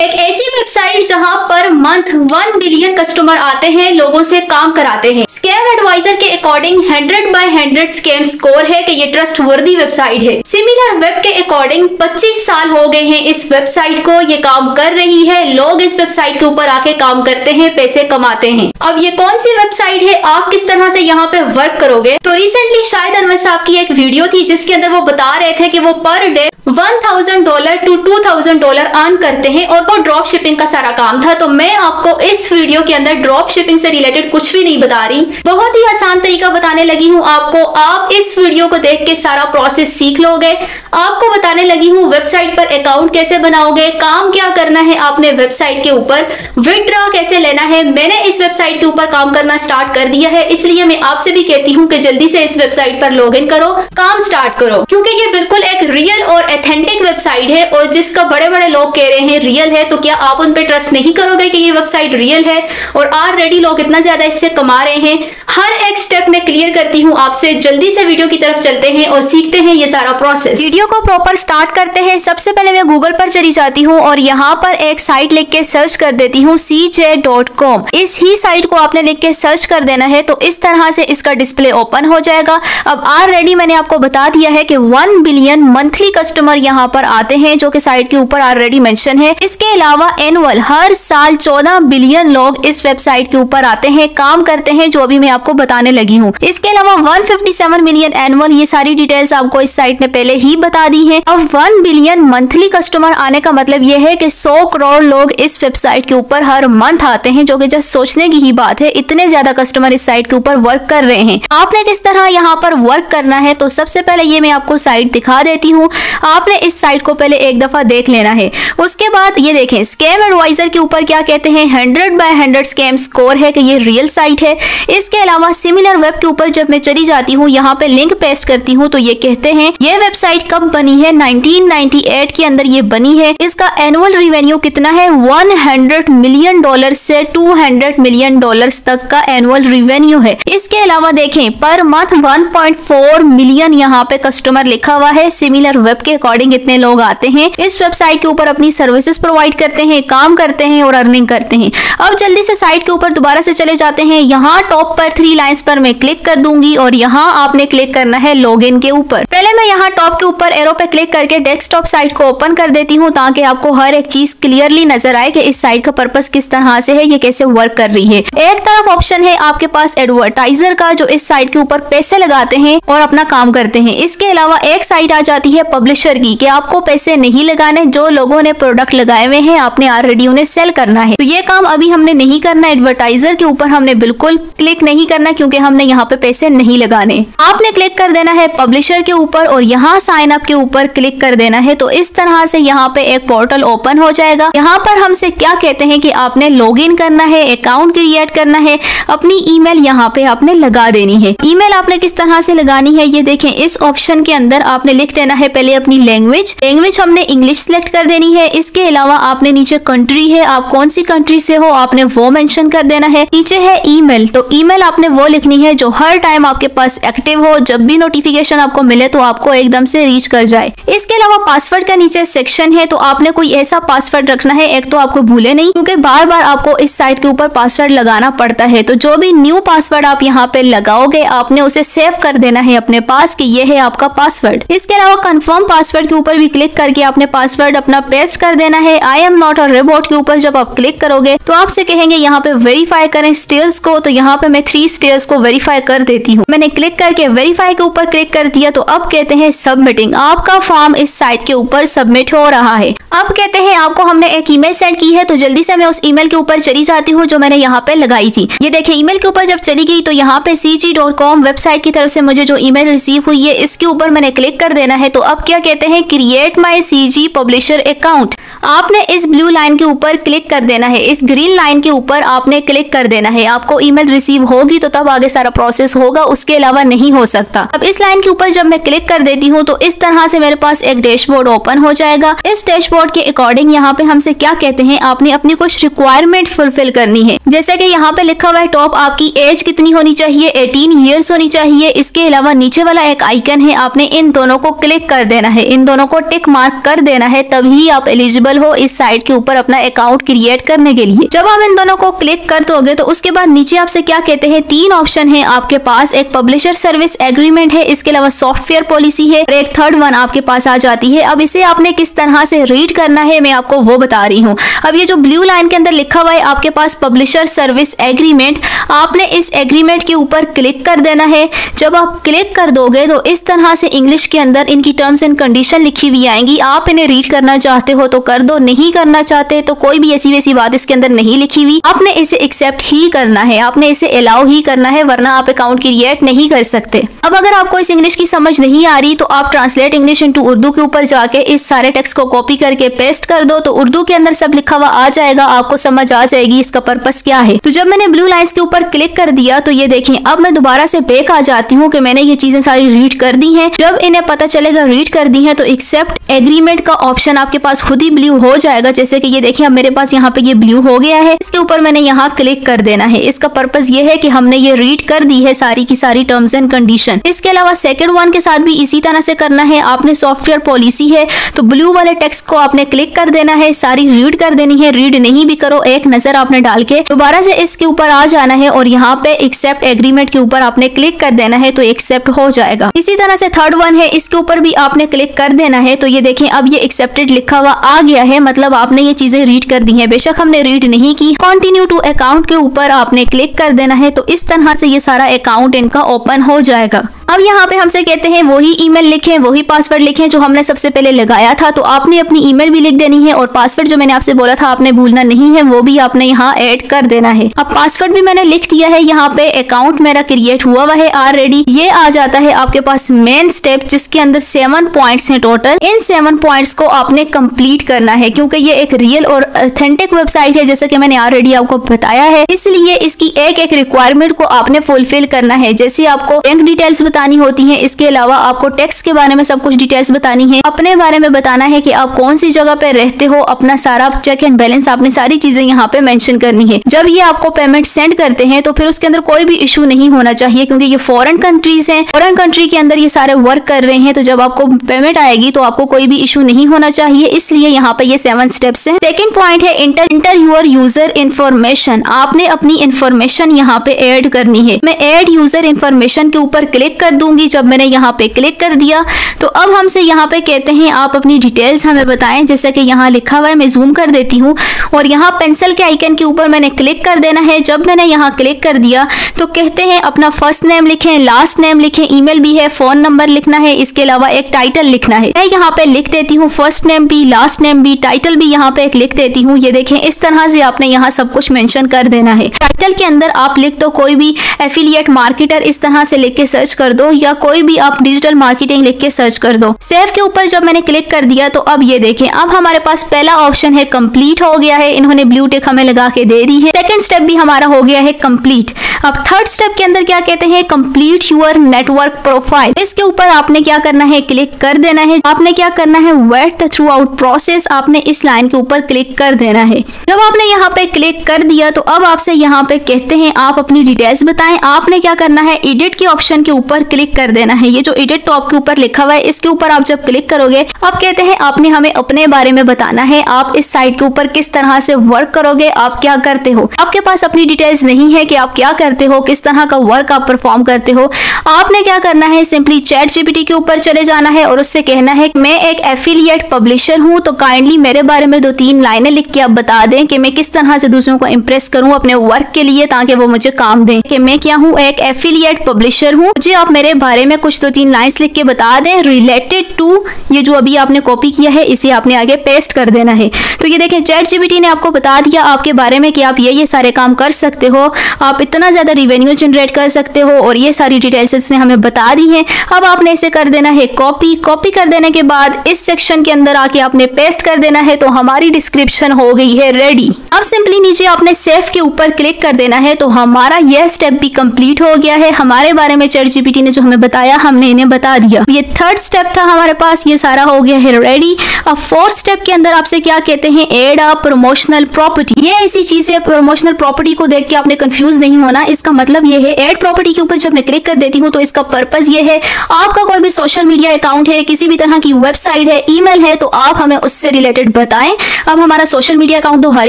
एक ऐसी वेबसाइट जहाँ per month one million customer आते हैं, लोगों से काम कराते हैं। स्कैम एडवाइजर के अकॉर्डिंग 100 बाय 100 स्कैम स्कोर है कि ये ट्रस्ट वर्दी वेबसाइट है। सिमिलर वेब के अकॉर्डिंग 25 साल हो गए हैं, इस वेबसाइट को ये काम कर रही है। लोग इस वेबसाइट के ऊपर आके काम करते हैं, पैसे कमाते हैं। अब ये कौन सी वेबसाइट है? आप किस तरह से यहाँ पे वर्क करोगे? तो रिसेंटली शायद अनवर साहब की एक वीडियो थी, जिसके अंदर वो बता रहे थे की वो per day one dollar to two dollar earn करते हैं और वो ड्रॉप शिपिंग का सारा काम था तो मैं आपको इस वीडियो के अंदर ड्रॉप शिपिंग से रिलेटेड कुछ भी नहीं बता रही। बहुत ही आसान तरीका बताने लगी हूँ आपको। आप इस वीडियो को देख के सारा प्रोसेस सीख लोगे। आपको बताने लगी हूँ वेबसाइट पर अकाउंट कैसे बनाओगे, काम क्या करना है आपने वेबसाइट के ऊपर विदड्रॉ कैसे लेना है। मैंने इस वेबसाइट के ऊपर काम करना स्टार्ट कर दिया है, इसलिए मैं आपसे भी कहती हूँ कि जल्दी से इस वेबसाइट पर लॉग करो, काम स्टार्ट करो। क्योंकि ये बिल्कुल एक रियल और एथेंटिक वेबसाइट है और जिसका बड़े बड़े लोग कह रहे हैं रियल है तो क्या आप उन पे ट्रस्ट नहीं करोगे कि ये वेबसाइट रियल है? और ऑलरेडी लोग इतना ज़्यादा इससे कमा रहे हैं। हर एक स्टेप में क्लियर करती हूँ आपसे। जल्दी से वीडियो की तरफ़ चलते हैं और सीखते हैं ये सारा प्रोसेस वीडियो को प्रॉपर स्टार्ट करते हैं। सबसे पहले मैं गूगल पर चली जाती हूँ और यहाँ पर एक साइट लिख के सर्च कर देती हूँ सी जे डॉट कॉम इस ही साइट को आपने लिख के सर्च कर देना है तो इस तरह से इसका डिस्प्ले ओपन हो जाएगा। अब ऑलरेडी मैंने आपको बता दिया है कि वन बिलियन मंथली कस्टमर यहाँ पर आते हैं, जो कि साइट के ऊपर ऑलरेडी मेंशन है। इसके अलावा एनुअल हर साल 14 बिलियन लोग इस वेबसाइट के ऊपर आते हैं, काम करते हैं, जो अभी मैं आपको बताने लगी हूँ। इसके अलावा 157 मिलियन एनुअल ये सारी डिटेल्स आपको इस साइट ने पहले ही बता दी है। अब वन बिलियन मंथली कस्टमर आने का मतलब ये है की सौ करोड़ लोग इस वेबसाइट के ऊपर हर मंथ आते हैं, जो की जस्ट सोचने की ही बात है, इतने ज़्यादा कस्टमर इस साइट के ऊपर वर्क कर रहे हैं। आपने किस तरह यहाँ पर वर्क करना है तो सबसे पहले ये मैं आपको साइट दिखा देती हूँ। आपने इस साइट को पहले एक दफ़ा देख लेना है। उसके बाद ये देखें स्कैम एडवाइजर के ऊपर क्या कहते हैं hundred by hundred scam score है कि ये रियल साइट है। इसके अलावा सिमिलर वेब के ऊपर जब मैं चली जाती हूँ, यहाँ पे लिंक पेस्ट करती हूँ तो ये कहते हैं, ये वेबसाइट कब बनी है? 1998 के अंदर ये बनी है। इसका एनुअल रिवेन्यू कितना है? 100 मिलियन डॉलर से 200 मिलियन डॉलर्स तक का एनुअल रिवेन्यू है। इसके अलावा देखें पर मंथ 1.4 मिलियन यहाँ पे कस्टमर लिखा हुआ है। सिमिलर वेब के अकॉर्डिंग इतने लोग आते हैं। इस वेबसाइट के ऊपर अपनी सर्विसेज़ प्रोवाइड करते हैं, काम करते हैं और अर्निंग करते हैं। अब जल्दी से साइट के ऊपर दोबारा से चले जाते हैं। यहाँ टॉप पर थ्री लाइन्स पर मैं क्लिक कर दूँगी और यहाँ आपने क्लिक करना है लॉग के ऊपर। पहले मैं यहाँ टॉप के ऊपर एरो पे क्लिक करके डेस्कटॉप साइट को ओपन कर देती हूँ ताकि आपको हर एक चीज़ क्लियरली नज़र आए कि इस साइट का पर्पज किस तरह से है, ये कैसे वर्क कर रही है। एक तरफ़ ऑप्शन है आपके पास एडवर्टाइजर का जो इस साइट के ऊपर पैसे लगाते हैं और अपना काम करते हैं। इसके अलावा एक साइट आ जाती है पब्लिशर की कि आपको पैसे नहीं लगाने, जो लोगों ने प्रोडक्ट लगाए हुए हैं, आपने ऑलरेडी उन्हें सेल करना है। तो ये काम अभी हमने नहीं करना एडवर्टाइजर के ऊपर हमने बिल्कुल क्लिक नहीं करना क्योंकि हमने यहाँ पे पैसे नहीं लगाने। आपने क्लिक कर देना है पब्लिशर के ऊपर और यहाँ साइन अप के ऊपर क्लिक कर देना है तो इस तरह से यहाँ पे एक पोर्टल ओपन हो जाएगा। यहाँ पर हमसे क्या कहते हैं कि आपने लॉग करना है अकाउंट क्रिएट करना है, अपनी ईमेल यहाँ पे आपने लगा देनी है। ईमेल आपने किस तरह से लगानी है, ये देखें, इस ऑप्शन के अंदर आपने लिख देना है पहले अपनी लैंग्वेज लैंग्वेज हमने इंग्लिश सिलेक्ट कर देनी है। इसके अलावा आपने नीचे कंट्री है, आप कौन सी कंट्री से हो, आपने वो मेंशन कर देना है। नीचे है ईमेल तो ईमेल आपने वो लिखनी है जो हर टाइम आपके पास एक्टिव हो, जब भी नोटिफिकेशन आपको मिले तो आपको एकदम से रीच कर जाए। इसके अलावा पासवर्ड का नीचे सेक्शन है तो आपने कोई ऐसा पासवर्ड रखना है, एक तो आपको भूले नहीं, क्योंकि बार बार आपको इस साइट के ऊपर पासवर्ड लगाना पड़ता है। तो जो भी न्यू पासवर्ड आप यहाँ पे लगाओगे, आपने उसे सेव कर देना है अपने पास की ये है आपका पासवर्ड इसके अलावा कंफर्म पासवर्ड के ऊपर भी क्लिक करके आपने पासवर्ड अपना पेस्ट कर देना है। आई एम नॉट और रिबोट के ऊपर जब आप क्लिक करोगे तो आपसे कहेंगे, यहाँ पे वेरीफाई करें स्टेयर्स को तो यहाँ पे मैं थ्री स्टेयर्स को वेरीफाई कर देती हूँ। मैंने क्लिक करके वेरीफाई के ऊपर क्लिक कर दिया तो अब कहते हैं सबमिटिंग आपका फॉर्म इस साइट के ऊपर सबमिट हो रहा है। अब कहते हैं आपको हमने एक ईमेल सेंड की है तो जल्दी से मैं उस ईमेल के ऊपर चली जाती हूँ जो मैंने यहाँ पे लगाई थी। ये देखे ईमेल के ऊपर जब चली गई तो यहाँ पे सी वेबसाइट की तरफ़ से मुझे जो ईमेल रिसीव हुई है, इसके ऊपर मैंने क्लिक कर देना है। तो अब क्या कहते हैं create my C publisher account आपने इस ब्लू लाइन के ऊपर क्लिक कर देना है। इस ग्रीन लाइन के ऊपर आपने क्लिक कर देना है। आपको ईमेल रिसीव होगी तो तब आगे सारा प्रोसेस होगा, उसके अलावा नहीं हो सकता। अब इस लाइन के ऊपर जब मैं क्लिक कर देती हूँ तो इस तरह से मेरे पास एक डैशबोर्ड ओपन हो जाएगा। इस डैशबोर्ड के अकॉर्डिंग यहाँ पे हमसे क्या कहते हैं, आपने अपनी कुछ रिक्वायरमेंट फुलफिल करनी है। जैसे कि यहाँ पे लिखा हुआ है टॉप आपकी एज कितनी होनी चाहिए 18 ईयर्स होनी चाहिए, इसके अलावा नीचे वाला एक आइकन है, आपने इन दोनों को क्लिक कर देना है। इन दोनों को टिक मार्क कर देना है, तभी आप एलिजिबल हो इस साइट के ऊपर अपना अकाउंट क्रिएट करने के लिए। जब आप इन दोनों को क्लिक कर दोगे तो उसके बाद नीचे आपसे क्या कहते हैं, तीन ऑप्शन है आपके पास एक पब्लिशर सर्विस एग्रीमेंट है, इसके अलावा सॉफ्टवेयर पॉलिसी है और एक थर्ड वन आपके पास आ जाती है। अब इसे आपने किस तरह से रीड करना है, मैं आपको वो बता रही हूँ। अब ये जो ब्लू लाइन के अंदर लिखा हुआ है, आपके पास पब्लिशर सर्विस एग्रीमेंट आपने इस एग्रीमेंट के ऊपर क्लिक कर देना है। जब आप क्लिक कर दोगे तो इस तरह से इंग्लिश के अंदर इनकी टर्म्स एंड कंडीशन लिखी हुई आएँगी। आप इन्हें रीड करना चाहते हो तो कर दो। नहीं करना चाहते तो कोई भी ऐसी वैसी बात इसके अंदर नहीं लिखी हुई। आपने इसे एक्सेप्ट ही करना है, आपने इसे अलाउ ही करना है, वरना आप अकाउंट क्रिएट नहीं कर सकते। अब अगर आपको इस इंग्लिश की समझ नहीं आ रही तो आप ट्रांसलेट इंग्लिश इंटू उर्दू के ऊपर जाके इस सारे टेक्स्ट को कॉपी करके पेस्ट कर दो तो उर्दू के अंदर सब लिखा हुआ आ जाएगा, आपको समझ आ जाएगी इसका पर्पस क्या है। तो जब मैंने ब्लू लाइन्स के ऊपर क्लिक कर दिया तो ये देखें, अब मैं दोबारा से बेक आ जाती हूँ कि मैंने ये चीज़ें सारी रीड कर दी हैं। जब इन्हें पता चलेगा रीड कर दी है तो एक्सेप्ट एग्रीमेंट का ऑप्शन आपके पास खुद ही ब्लू हो जाएगा। जैसे कि ये देखिए अब मेरे पास यहाँ पे ये ब्लू हो गया है। इसके ऊपर मैंने यहाँ क्लिक कर देना है। इसका पर्पज ये है कि हमने ये रीड कर दी है सारी की सारी टर्म्स एंड कंडीशन इसके अलावा सेकंड वन के साथ भी इसी तरह से करना है। आपने सॉफ्टवेयर पॉलिसी है तो ब्लू वाले टेक्स्ट को आपने क्लिक कर देना है, सारी रीड कर देनी है। रीड नहीं भी करो, एक नज़र आपने डाल के। दोबारा से इसके ऊपर आ जाना है और यहाँ पे एक्सेप्ट एग्रीमेंट के ऊपर आपने क्लिक कर देना है तो एक्सेप्ट हो जाएगा। इसी तरह से थर्ड वन है, इसके ऊपर भी आपने क्लिक कर देना है तो ये देखें, अब ये एक्सेप्टेड लिखा हुआ आ गया है मतलब आपने ये चीज़ें रीड कर दी है। बेशक हमने रीड नहीं की। कंटिन्यू टू अकाउंट के ऊपर आपने क्लिक कर देना है तो इस तरह से ये सारा अकाउंट इनका ओपन हो जाएगा। अब यहाँ पे हमसे कहते हैं, वही ईमेल लिखें, वही पासवर्ड लिखें जो हमने सबसे पहले लगाया था तो आपने अपनी ईमेल भी लिख देनी है और पासवर्ड जो मैंने आपसे बोला था, आपने भूलना नहीं है, वो भी आपने यहाँ ऐड कर देना है। अब पासवर्ड भी मैंने लिख दिया है, यहाँ पे अकाउंट मेरा क्रिएट हुआ हुआ है ऑलरेडी ये आ जाता है आपके पास मेन स्टेप जिसके अंदर सेवन पॉइंट्स हैं टोटल इन सेवन पॉइंट्स को आपने कंप्लीट करना है, क्योंकि ये एक रियल और ऑथेंटिक वेबसाइट है, जैसे कि मैंने ऑलरेडी आपको बताया है। इसलिए इसकी एक एक रिक्वायरमेंट को आपने फुलफिल करना है, जैसे आपको बैंक डिटेल्स बतानी होती है। इसके अलावा आपको टैक्स के बारे में सब कुछ डिटेल्स बतानी है। अपने बारे में बताना है की आप कौन सी जगह पे रहते हो। अपना सारा चेक एंड बैलेंस आपने सारी चीज़ें यहाँ पे मेंशन करनी है। जब ये आपको पेमेंट सेंड करते हैं तो फिर उसके अंदर कोई भी इशू नहीं होना चाहिए, क्योंकि ये फॉरेन कंट्रीज़ हैं। फॉरेन कंट्री के अंदर ये सारे वर्क कर रहे हैं तो जब आपको पेमेंट आएगी तो आपको कोई भी इशू नहीं होना चाहिए। इसलिए यहाँ पे ये सेवन स्टेप्स है। सेकेंड पॉइंट है enter enter your user information आपने अपनी इन्फॉर्मेशन यहाँ पे एड करनी है। मैं एड यूज़र इन्फॉर्मेशन के ऊपर क्लिक कर दूँगी जब मैंने यहाँ पे क्लिक कर दिया। तो अब हमसे यहाँ पे कहते हैं, आप अपनी डिटेल्स हमें बताएँ। जैसे कि यहाँ लिखा हुआ है, मैं जूम कर देती हूँ। और यहाँ पेंसिल के आइकन के ऊपर मैंने क्लिक कर देना है। जब मैंने यहाँ क्लिक कर दिया तो कहते हैं, अपना फ़र्स्ट नेम लिखें लास्ट नेम लिखें ईमेल भी है फ़ोन नंबर लिखना है, इसके अलावा एक टाइटल लिखना है। मैं यहाँ पे लिख देती हूँ फ़र्स्ट नेम भी लास्ट नेम भी टाइटल भी यहाँ पे लिख देती हूँ। ये देखें, इस तरह से आपने यहाँ सब कुछ मेंशन कर देना है। टाइटल के अंदर आप लिख दो, कोई भी एफिलिएट मार्केटर इस तरह से लिख के सर्च कर दो या कोई भी आप डिजिटल मार्केटिंग लिख के सर्च कर दो। सेव के ऊपर जब मैंने क्लिक कर दिया तो अब ये देखें, अब हमारे पास पहला ऑप्शन है कंप्लीट हो गया है। इन्होंने ब्लू टिक हमें लगा के दे दी है। सेकंड स्टेप भी हमारा हो गया है कंप्लीट अब थर्ड स्टेप के अंदर क्या कहते हैं? कंप्लीट यूर नेटवर्क प्रोफ़ाइल इसके ऊपर आपने क्या करना है? क्लिक कर देना है। आपने क्या करना है? Wait the through out process आपने इस लाइन के ऊपर क्लिक कर देना है। जब आपने यहाँ पे क्लिक कर दिया तो अब आपसे यहाँ पे कहते हैं, आप अपनी डिटेल्स बताएँ। आपने क्या करना है? एडिट के ऑप्शन के ऊपर क्लिक कर देना है। ये जो एडिट टॉप के ऊपर लिखा हुआ है, इसके ऊपर आप जब क्लिक करोगे अब कहते हैं, आपने हमें अपने बारे में बताना है, आप इस साइट के ऊपर किस तरह से वर्क करोगे, आप क्या करते हो? आपके पास अपनी डिटेल्स नहीं है कि आप क्या करते हो, किस तरह का वर्क आप परफॉर्म करते हो। आपने क्या करना है सिंपली चैट जीपीटी के ऊपर चले जाना है और उससे कहना है मैं एक एफिलिएट पब्लिशर हूँ तो काइंडली मेरे बारे में दो तीन लाइनें लिख के आप बता दें कि मैं किस तरह से दूसरों को इम्प्रेस करूँ अपने वर्क के लिए, ताकि वो मुझे काम दें। कि मैं क्या हूँ, एक एफिलिएट पब्लिशर हूँ। मुझे आप मेरे बारे में कुछ दो तीन लाइन्स लिख के बता दें। रिलेटेड टू ये जो अभी आपने कॉपी किया है, इसे आपने आगे पेस्ट कर देना है। तो ये देखें चैट जीपीटी ने आपको बता दिया आपके बारे में कि आप ये ये सारे काम कर सकते हो। आप इतना ज़्यादा रिवेन्यू जनरेट कर सकते हो और ये सारी डिटेल्स इसने हमें बता दी हैं। अब आपने इसे कर देना है कॉपी कॉपी कर देने के बाद इस सेक्शन के अंदर आके आपने पेस्ट कर देना है तो हमारी डिस्क्रिप्शन हो गई है रेडी अब सिंपली नीचे आपने सेफ़ के ऊपर क्लिक कर देना है तो हमारा यह स्टेप भी कंप्लीट हो गया है। हमारे बारे में चैट जीपीटी ने जो हमें बताया, हमने इन्हें बता दिया। ये थर्ड स्टेप था हमारे पास, ये सारा हो गया है रेडी अब फोर्थ स्टेप के अंदर आपसे क्या कहते हैं? एड अ प्रमोशनल प्रॉपर्टी ये ऐसी चीज़ है प्रमोशनल प्रॉपर्टी को देख के आपने कंफ्यूज नहीं होना। इसका मतलब ये है एड प्रॉपर्टी के ऊपर जब मैं क्लिक कर देती हूँ तो इसका पर्पज ये है, आपका कोई भी सोशल मीडिया अकाउंट है, किसी भी तरह की वेबसाइट है ईमेल है तो आप हमें उससे रिलेटेड बताएँ। अब हमारा सोशल मीडिया अकाउंट तो हर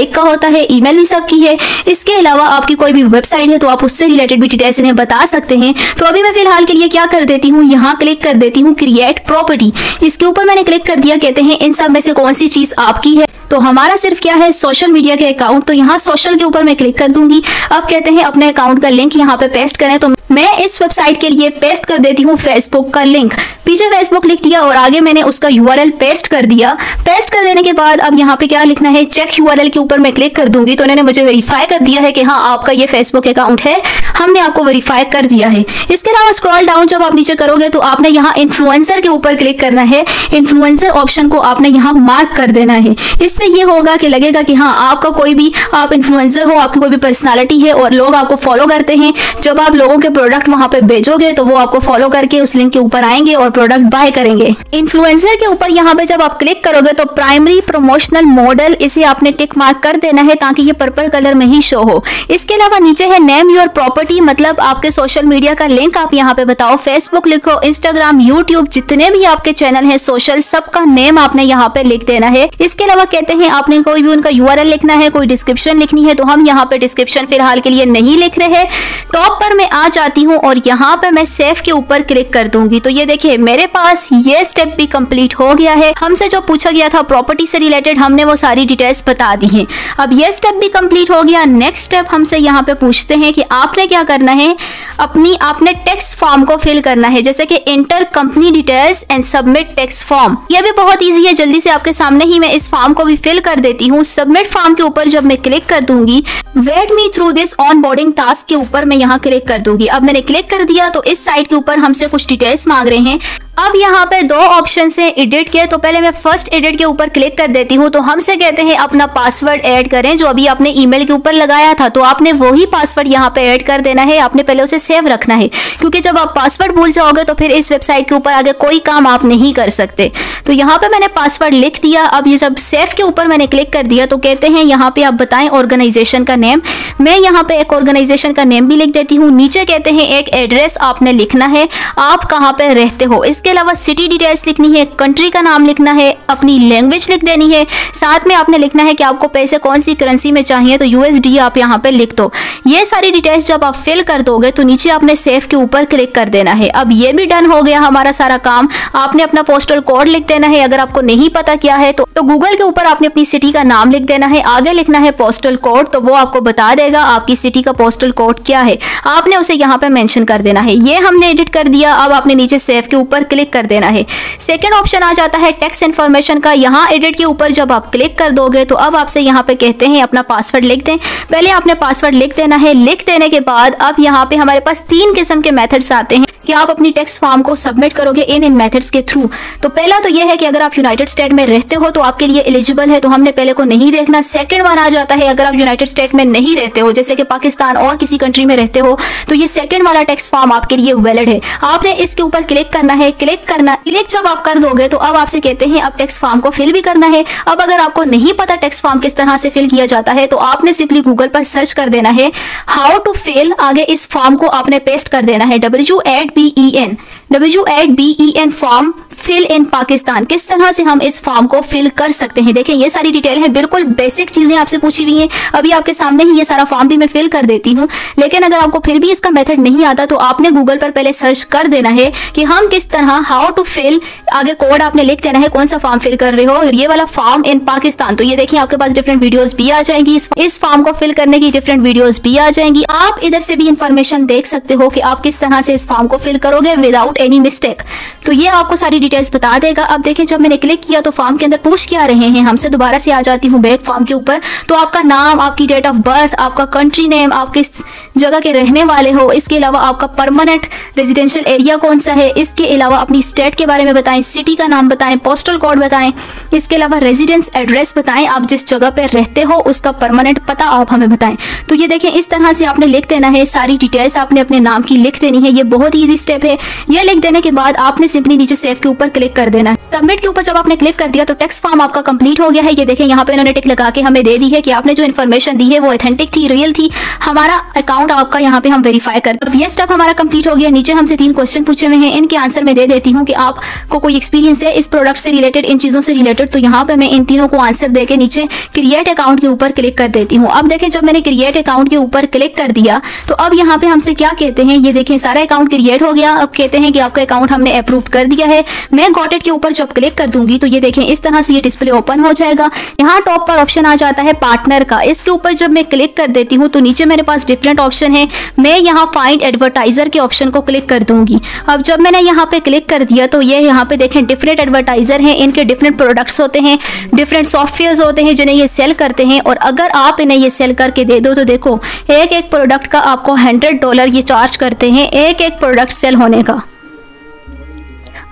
एक का होता है ईमेल भी सबकी है। इसके अलावा आपकी कोई भी वेबसाइट है तो आप उससे रिलेटेड भी डिटेल्स इन्हें बता सकते हैं। तो अभी मैं फ़िलहाल के लिए क्या कर देती हूँ, यहाँ क्लिक कर देती हूँ क्रिएट प्रॉपर्टी इसके ऊपर मैंने क्लिक कर दिया, कहते हैं, इन सब में से कौन सी चीज़ आपकी है? तो हमारा सिर्फ़ क्या है सोशल मीडिया के अकाउंट तो यहाँ सोशल के ऊपर मैं क्लिक कर दूँगी। अब कहते हैं, अपने अकाउंट का लिंक यहाँ पे पेस्ट करें। तो मैं इस वेबसाइट के लिए पेस्ट कर देती हूँ फेसबुक का लिंक पीछे फेसबुक लिख दिया और आगे मैंने उसका यूआरएल पेस्ट कर दिया। पेस्ट कर देने के बाद अब यहाँ पे क्या लिखना है? चेक यूआरएल के ऊपर मैं क्लिक कर दूँगी। तो उन्होंने मुझे वेरीफाई कर दिया है कि हाँ आपका ये फेसबुक अकाउंट है। हमने आपको वेरीफाई कर दिया है। इसके अलावा स्क्रॉल डाउन जब आप नीचे करोगे तो आपने यहाँ इन्फ्लुएंसर के ऊपर क्लिक करना है। इन्फ्लुएंसर ऑप्शन को आपने यहाँ मार्क कर देना है। इससे ये होगा कि लगेगा कि हाँ आपका कोई भी, आप इन्फ्लुएंसर हो, आपकी कोई भी पर्सनालिटी है और लोग आपको फॉलो करते हैं। जब आप लोगों के प्रोडक्ट वहाँ पे भेजोगे तो वो आपको फॉलो करके उस लिंक के ऊपर आएँगे और प्रोडक्ट बाय करेंगे। इन्फ्लुएंसर के ऊपर यहाँ पे जब आप क्लिक करोगे तो प्राइमरी प्रमोशनल मॉडल इसे आपने टिक मार्क कर देना है ताकि ये पर्पल कलर में ही शो हो। इसके अलावा नीचे है नेम योर प्रॉपर्टी मतलब आपके सोशल मीडिया का लिंक आप यहाँ पे बताओ। फेसबुक लिखो इंस्टाग्राम यूट्यूब जितने भी आपके चैनल है सोशल सबका नेम आपने यहाँ पे लिख देना है। इसके अलावा कहते हैं, आपने कोई भी उनका URL लिखना है, कोई डिस्क्रिप्शन लिखनी है तो हम यहाँ पे डिस्क्रिप्शन फ़िलहाल के लिए नहीं लिख रहे टॉप पर मैं आ जाती हूँ और यहाँ पे मैं सेफ़ के ऊपर क्लिक कर दूँगी। तो ये देखिए मेरे पास ये स्टेप भी कंप्लीट हो गया है। हमसे जो पूछा गया था प्रॉपर्टी से रिलेटेड हमने वो सारी डिटेल्स बता दी हैं। अब ये स्टेप भी कंप्लीट हो गया। नेक्स्ट स्टेप हमसे यहाँ पे पूछते हैं कि आपने क्या करना है? अपनी, आपने टेक्स्ट फॉर्म को फिल करना है। जैसे कि enter company details and submit tax form. यह भी बहुत ईजी है, जल्दी से आपके सामने ही मैं इस फॉर्म को भी फिल कर देती हूँ। सबमिट फॉर्म के ऊपर जब मैं क्लिक कर दूँगी, wait me through this onboarding task के ऊपर मैं यहाँ क्लिक कर दूँगी। अब मैंने क्लिक कर दिया तो इस साइट के ऊपर हमसे कुछ डिटेल्स मांग रहे हैं। अब यहाँ पे दो ऑप्शन है एडिट के तो पहले मैं फ़र्स्ट एडिट के ऊपर क्लिक कर देती हूँ तो हमसे कहते हैं अपना पासवर्ड ऐड करें, जो अभी आपने ईमेल के ऊपर लगाया था तो आपने वही पासवर्ड यहाँ पे ऐड कर देना है, आपने पहले उसे सेव रखना है। क्योंकि जब आप पासवर्ड भूल जाओगे तो फिर इस वेबसाइट के ऊपर आगे कोई काम आप नहीं कर सकते। तो यहाँ पे मैंने पासवर्ड लिख दिया, अब ये जब सेव के ऊपर मैंने क्लिक कर दिया तो कहते हैं यहाँ पे आप बताएँ ऑर्गेनाइजेशन का नेम मैं यहाँ पे एक ऑर्गेनाइजेशन का नेम भी लिख देती हूँ, नीचे कहते हैं एक एड्रेस आपने लिखना है, आप कहाँ पे रहते हो? इसके अलावा सिटी डिटेल्स लिखनी है कंट्री का नाम लिखना है अपनी लैंग्वेज लिख देनी है। साथ में आपने लिखना है कि आपको पैसे कौन सी करेंसी में चाहिए तो यूएसडी आप यहाँ पे लिख दो। ये सारी डिटेल्स जब आप फिल कर दोगे तो नीचे आपने सेव के ऊपर क्लिक कर देना है। अब ये भी डन हो गया हमारा सारा काम। आपने अपना पोस्टल कोड लिख देना है। अगर आपको नहीं पता क्या है तो, तो गूगल के ऊपर आपने अपनी सिटी का नाम लिख देना है। आगे लिखना है पोस्टल कोड तो वो आपको बता देगा आपकी सिटी का पोस्टल कोड क्या है। आपने उसे यहाँ पे मेंशन कर देना है। ये हमने एडिट कर दिया। अब आपने नीचे सेफ़ के ऊपर क्लिक कर देना है। सेकेंड ऑप्शन आ जाता है टेक्स्ट इन्फॉर्मेशन का। यहाँ एडिट के ऊपर जब आप क्लिक कर दोगे तो अब आपसे यहाँ पे कहते हैं, अपना पासवर्ड लिख दें। पहले आपने पासवर्ड लिख देना है। लिख देने के बाद अब यहाँ पे हमारे पास तीन किस्म के मेथड्स आते हैं कि आप अपनी टेक्स्ट फॉर्म को सबमिट करोगे इन इन मेथड्स के थ्रू तो पहला तो ये है कि अगर आप यूनाइटेड स्टेट में रहते हो तो आपके लिए एलिजिबल है तो हमने पहले को नहीं देखना। सेकंड वन आ जाता है, अगर आप यूनाइटेड स्टेट में नहीं रहते हो, जैसे कि पाकिस्तान और किसी कंट्री में रहते हो तो ये सेकंड वाला टेक्स्ट फॉर्म आपके लिए वैलिड है। आपने इसके ऊपर क्लिक करना है क्लिक करना क्लिक जब आप कर दोगे तो अब आपसे कहते हैं, अब टेक्स फॉर्म को फिल भी करना है। अब अगर आपको नहीं पता टेक्स्ट फॉर्म किस तरह से फिल किया जाता है तो आपने सिंपली गूगल पर सर्च कर देना है। हाउ टू फिल आगे इस फॉर्म को आपने पेस्ट कर देना है W eight B E N W eight B E N form fill in Pakistan किस तरह से हम इस फॉर्म को फिल कर सकते हैं? देखें ये सारी डिटेल है बिल्कुल बेसिक चीज़ें आपसे पूछी हुई हैं। अभी आपके सामने ही ये सारा फॉर्म भी मैं फिल कर देती हूँ। लेकिन अगर आपको फिर भी इसका मेथड नहीं आता तो आपने गूगल पर पहले सर्च कर देना है कि हम किस तरह हाउ टू फिल आगे कोड आपने लिख देना है कौन सा फॉर्म फिल कर रहे हो। ये वाला फॉर्म इन पाकिस्तान तो ये देखिए आपके पास डिफरेंट वीडियोज़ भी आ जाएँगी। इस, फॉर्म को फिल करने की डिफरेंट वीडियोज़ भी आ जाएँगी। आप इधर से भी इंफॉर्मेशन देख सकते हो कि आप किस तरह से इस फॉर्म को फिल करोगे विदाउट विदाउट एनी मिस्टेक तो ये आपको सारी डिटेल्स बता देगा। अब देखें, जब मैंने क्लिक किया तो फॉर्म के अंदर पूछ क्या रहे हैं। हमसे दोबारा से आ जाती हूँ बैक फॉर्म के ऊपर। तो आपका नाम, आपकी डेट ऑफ़ बर्थ आपका कंट्री नेम आप किस जगह के रहने वाले हो। इसके अलावा आपका परमानेंट रेजिडेंशियल एरिया कौन सा है? इसके अलावा अपनी स्टेट के बारे में बताएँ सिटी का नाम बताएँ पोस्टल कोड बताएँ। इसके अलावा रेजिडेंस एड्रेस बताएँ। आप जिस जगह पर रहते हो, उसका परमानेंट पता आप हमें बताएँ। तो ये देखें, इस तरह से आपने लिख देना है। सारी डिटेल्स आपने अपने नाम की लिख देनी है। ये बहुत ईजी स्टेप है। ये लिख देने के बाद आपने सिंपली नीचे सेव के ऊपर क्लिक कर देना। सबमिट के ऊपर जब आपने क्लिक कर दिया तो टेक्स्ट फॉर्म आपका कंप्लीट हो गया है। ये देखें, यहाँ पे इन्होंने टिक लगा के हमें दे दी है कि आपने जो इन्फॉर्मेशन दी है, वो ऑथेंटिक थी रियल थी। हमारा अकाउंट आपका यहाँ पे हम वेरीफाई कर अब ये स्टेप हमारा कंप्लीट हो गया, नीचे हमसे तीन क्वेश्चन पूछे हुए हैं। इनके आंसर मैं दे देती हूँ कि आपको कोई एक्सपीरियंस है इस प्रोडक्ट से रिलेटेड इन चीज़ों से रिलेटेड तो यहाँ पे मैं इन तीनों को आंसर दे के नीचे क्रिएट अकाउंट के ऊपर क्लिक कर देती हूँ। अब देखें, जब मैंने क्रिएट अकाउंट के ऊपर क्लिक कर दिया तो अब यहाँ पे हमसे क्या कहते हैं? ये देखें, सारा अकाउंट क्रिएट हो गया। अब कहते हैं आपका अकाउंट हमने अप्रूव कर दिया है। मैं गॉटेड के ऊपर जब क्लिक कर दूँगी तो ये देखें, इस तरह से ये डिस्प्ले ओपन हो जाएगा। यहाँ टॉप पर ऑप्शन आ जाता है पार्टनर का। इसके ऊपर जब मैं क्लिक कर देती हूँ तो नीचे मेरे पास डिफरेंट ऑप्शन है। मैं यहाँ फाइंड एडवर्टाइजर के ऑप्शन को क्लिक कर दूँगी। अब जब मैंने यहाँ पे क्लिक कर दिया तो ये यहाँ पे देखें डिफरेंट एडवर्टाइजर हैं। इनके डिफरेंट प्रोडक्ट्स होते हैं डिफरेंट सॉफ्टवेयर होते हैं, जिन्हें ये सेल करते हैं। और अगर आप इन्हें ये सेल करके दे दो तो देखो, एक एक प्रोडक्ट का आपको हंड्रेड डॉलर ये चार्ज करते हैं, एक एक प्रोडक्ट सेल होने का।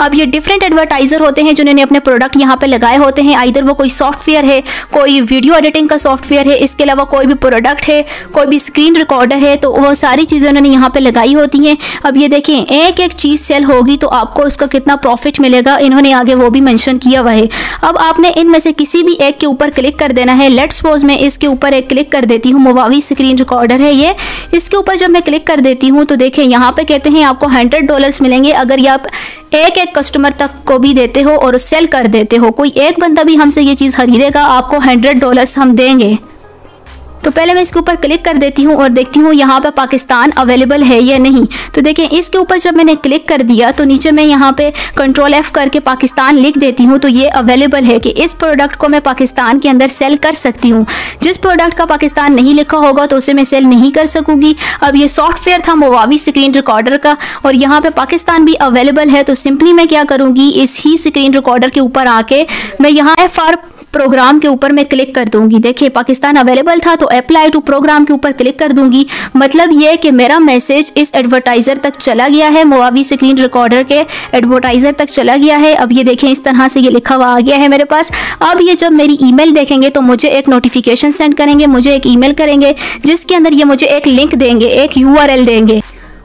अब ये डिफरेंट एडवर्टाइजर होते हैं जिन्होंने अपने प्रोडक्ट यहाँ पे लगाए होते हैं। इधर वो कोई सॉफ्टवेयर है, कोई वीडियो एडिटिंग का सॉफ्टवेयर है, इसके अलावा कोई भी प्रोडक्ट है, कोई भी स्क्रीन रिकॉर्डर है तो वो सारी चीज़ें उन्होंने यहाँ पे लगाई होती हैं। अब ये देखें, एक एक चीज़ सेल होगी तो आपको उसका कितना प्रॉफिट मिलेगा, इन्होंने आगे वो भी मैंशन किया हुआ है। अब आपने इनमें से किसी भी एक के ऊपर क्लिक कर देना है। लेट्स सपोज़ मैं इसके ऊपर एक क्लिक कर देती हूँ मोवावी स्क्रीन रिकॉर्डर है ये। इसके ऊपर जब मैं क्लिक कर देती हूँ तो देखें, यहाँ पे कहते हैं आपको हंड्रेड डॉलर्स मिलेंगे। अगर ये आप एक एक कस्टमर तक को भी देते हो और सेल कर देते हो। कोई एक बंदा भी हमसे ये चीज़ खरीदेगा, आपको हंड्रेड डॉलर्स हम देंगे। तो पहले मैं इसके ऊपर क्लिक कर देती हूँ और देखती हूँ यहाँ पर पाकिस्तान अवेलेबल है या नहीं। तो देखें इसके ऊपर जब मैंने क्लिक कर दिया तो नीचे मैं यहाँ पे कंट्रोल एफ़ करके पाकिस्तान लिख देती हूँ तो ये अवेलेबल है कि इस प्रोडक्ट को मैं पाकिस्तान के अंदर सेल कर सकती हूँ। जिस प्रोडक्ट का पाकिस्तान नहीं लिखा होगा तो उसे मैं सेल नहीं कर सकूँगी। अब ये सॉफ्टवेयर था मोवावी स्क्रीन रिकॉर्डर का, और यहाँ पर पाकिस्तान भी अवेलेबल है तो सिंपली मैं क्या करूँगी, इस ही स्क्रीन रिकॉर्डर के ऊपर आके मैं यहाँ एफ़ आर प्रोग्राम के ऊपर मैं क्लिक कर दूँगी। देखिए, पाकिस्तान अवेलेबल था तो अप्लाई टू प्रोग्राम के ऊपर क्लिक कर दूँगी। मतलब ये कि मेरा मैसेज इस एडवर्टाइजर तक चला गया है, मुआवी स्क्रीन रिकॉर्डर के एडवर्टाइजर तक चला गया है। अब ये देखें, इस तरह से ये लिखा हुआ आ गया है मेरे पास। अब ये जब मेरी ईमेल देखेंगे तो मुझे एक नोटिफिकेशन सेंड करेंगे, मुझे एक ईमेल करेंगे, जिसके अंदर ये मुझे एक लिंक देंगे, एक यूआरएल देंगे।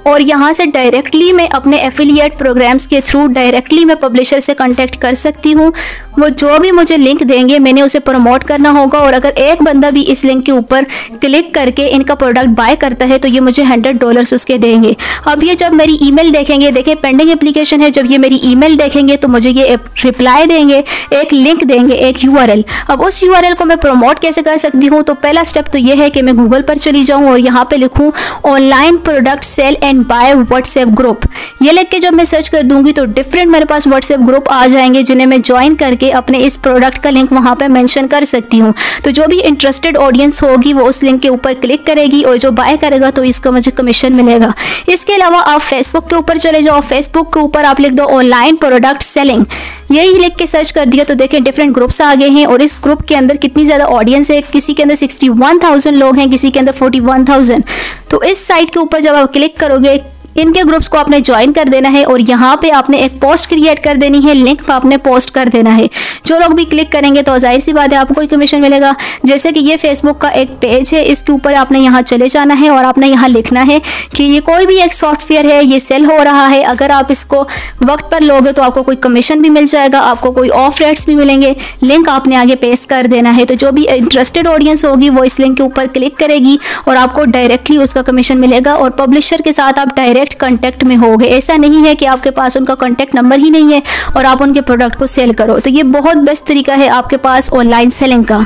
और यहाँ से डायरेक्टली मैं अपने एफिलिएट प्रोग्राम्स के थ्रू डायरेक्टली मैं पब्लिशर से कांटेक्ट कर सकती हूँ। वो जो भी मुझे लिंक देंगे, मैंने उसे प्रमोट करना होगा और अगर एक बंदा भी इस लिंक के ऊपर क्लिक करके इनका प्रोडक्ट बाय करता है तो ये मुझे हंड्रेड डॉलर्स उसके देंगे। अब ये जब मेरी ईमेल देखेंगे देखें पेंडिंग एप्लीकेशन है, जब ये मेरी ईमेल देखेंगे तो मुझे ये रिप्लाई देंगे, एक लिंक देंगे, एक यूआरएल अब उस यूआरएल को मैं प्रमोट कैसे कर सकती हूँ? तो पहला स्टेप तो ये है कि मैं गूगल पर चली जाऊँ और यहाँ पर लिखूँ online product sale and buy WhatsApp group ये लिख के जब मैं सर्च कर दूँगी तो डिफरेंट मेरे पास व्हाट्सएप ग्रुप आ जाएँगे, जिन्हें मैं ज्वाइन करके अपने इस प्रोडक्ट का लिंक वहाँ पे मेंशन कर सकती हूँ। तो जो भी इंटरेस्टेड ऑडियंस होगी, वो उस लिंक के ऊपर क्लिक करेगी और जो बाय करेगा तो इसको मुझे कमीशन मिलेगा। इसके अलावा आप फेसबुक के ऊपर चले जाओ। फेसबुक के ऊपर आप लिख दो ऑनलाइन प्रोडक्ट सेलिंग यही लिख के सर्च कर दिया तो देखें डिफरेंट ग्रुप्स आ गए हैं और इस ग्रुप के अंदर कितनी ज़्यादा ऑडियंस है? किसी के अंदर 61,000 लोग हैं किसी के अंदर 41,000 तो इस साइट के ऊपर जब आप क्लिक करोगे इनके ग्रुप्स को आपने ज्वाइन कर देना है और यहाँ पे आपने एक पोस्ट क्रिएट कर देनी है लिंक पे आपने पोस्ट कर देना है। जो लोग भी क्लिक करेंगे तो ज़ाहिर सी बात है आपको कमीशन मिलेगा। जैसे कि ये फेसबुक का एक पेज है, इसके ऊपर आपने यहाँ चले जाना है और आपने यहाँ लिखना है कि ये कोई भी एक सॉफ्टवेयर है, ये सेल हो रहा है। अगर आप इसको वक्त पर लोगे तो आपको कोई कमीशन भी मिल जाएगा, आपको कोई ऑफ़ रेट्स भी मिलेंगे। लिंक आपने आगे पेस्ट कर देना है। तो जो भी इंटरेस्टेड ऑडियंस होगी, वो इस लिंक के ऊपर क्लिक करेगी और आपको डायरेक्टली उसका कमीशन मिलेगा और पब्लिशर के साथ आप डायरेक्ट डायरेक्ट कॉन्टैक्ट में हो गए ऐसा नहीं है कि आपके पास उनका कॉन्टैक्ट नंबर ही नहीं है और आप उनके प्रोडक्ट को सेल करो। तो ये बहुत बेस्ट तरीका है आपके पास ऑनलाइन सेलिंग का।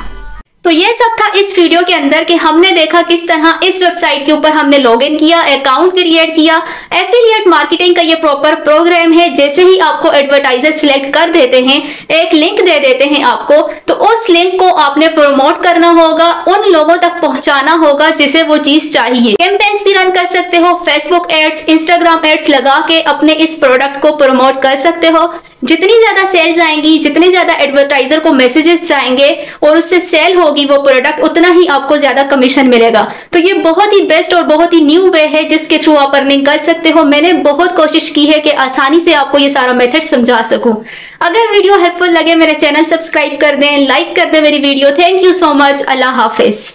तो ये सब था इस वीडियो के अंदर कि हमने देखा किस तरह इस वेबसाइट के ऊपर हमने लॉगिन किया अकाउंट क्रिएट किया। एफिलिएट मार्केटिंग का ये प्रॉपर प्रोग्राम है, जैसे ही आपको एडवर्टाइजर सिलेक्ट कर देते हैं, एक लिंक दे देते हैं आपको तो उस लिंक को आपने प्रमोट करना होगा, उन लोगों तक पहुंचाना होगा जिसे वो चीज़ चाहिए। कैंपेन्स भी रन कर सकते हो फेसबुक एड्स इंस्टाग्राम एड्स लगा के अपने इस प्रोडक्ट को प्रमोट कर सकते हो। जितनी ज़्यादा सेल्स आएँगी, जितनी ज़्यादा एडवर्टाइजर को मैसेजेस जाएँगे, और उससे सेल होगी वो प्रोडक्ट उतना ही आपको ज़्यादा कमीशन मिलेगा। तो ये बहुत ही बेस्ट और बहुत ही न्यू वे है जिसके थ्रू आप अर्निंग कर सकते हो। मैंने बहुत कोशिश की है कि आसानी से आपको ये सारा मेथड समझा सकूँ। अगर वीडियो हेल्पफुल लगे, मेरे चैनल सब्सक्राइब कर दें लाइक कर दें मेरी video thank you so much Allah Hafiz.